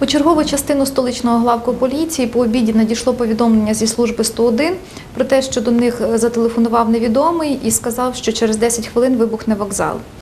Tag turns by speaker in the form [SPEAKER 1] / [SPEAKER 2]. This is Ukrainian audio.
[SPEAKER 1] У чергову частину столичного главку поліції по обіді надійшло повідомлення зі служби 101 про те, що до них е, зателефонував невідомий і сказав, що через 10 хвилин вибухне вокзал.